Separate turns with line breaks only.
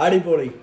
Ari Bori.